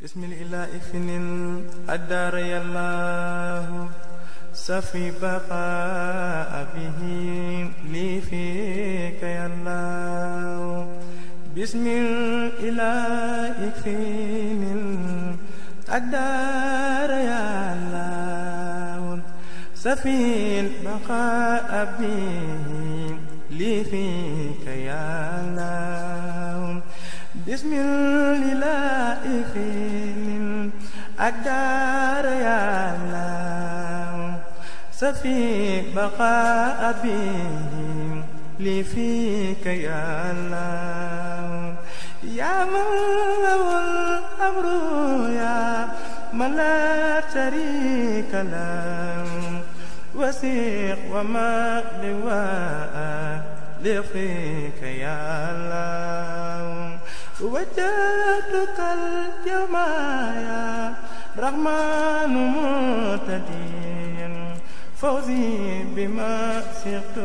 بسم الإله الدار الله. سفي بقاء به لي فيك يا الله. بسم الإله الدار يا الله. سفي البقاء به لي فيك يا الله. بسم الإله فين الدار يا الله سفي بقاء بهم لي فيك يا الله يا من له الأمر يا من لا شريك له. وسيق وما لواء لفيك يا الله وجدتك اليوم يا رحمن مهتديا فوزي بما سرت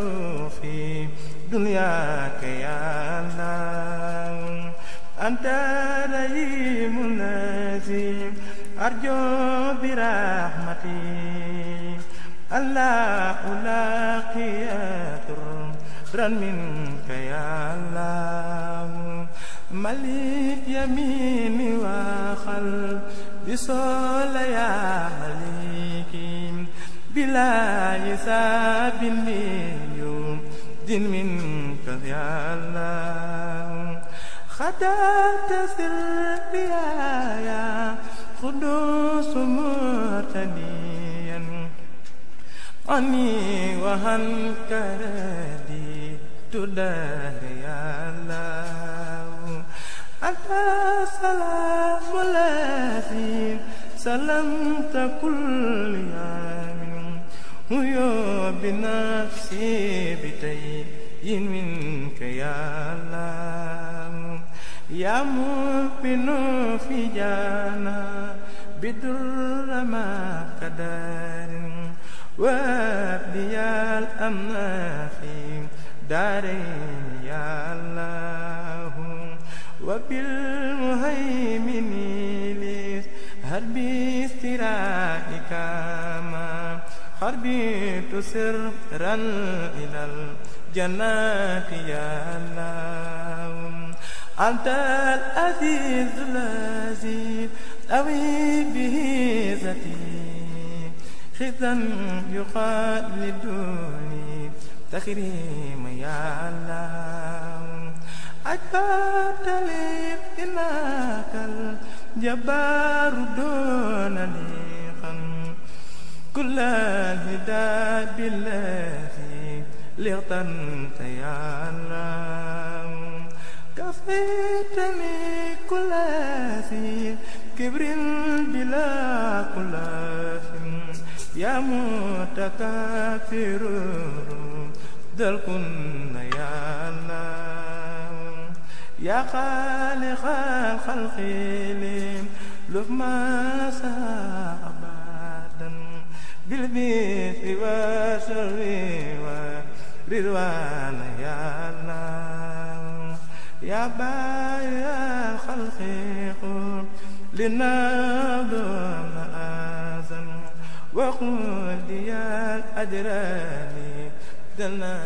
في دنياك يا الله. أنت رحيم الذي أرجو برحمتي. ألا ألاقي درا منك يا الله. ملك يميني وخل بصول يا مليك. بلا حساب اليوم دين منك يا الله. خدعت سري يا قدوس مرتديا. عني وهن كردي تدار يا الله أنت سلام الذي سلمت كل يوم هو بنفسي بتي منك يا الله يا مبين في جانا بدر ما قدر وابدي الأمن في دارين يا الله وبالمهيمن ليس هربي استرائك ما خربيت سرا إلى الجنات يا الله أنت العزيز الذي أوي به ذاتي. خذا يخالدني تكريم يا الله أجبت لي إنك الجبار دون ليقا كل الهدى بالذي لغتنت يا الله. كفيتني كل ذي كبر بلا كلاف يا متكافر ذل كن يا الله. يا خالق الخلق لف ما أبدا بالبيت والشر ورضوان يا الله. يا بايع الخلق لنا دون آذن وقل يا الأجراني دلنا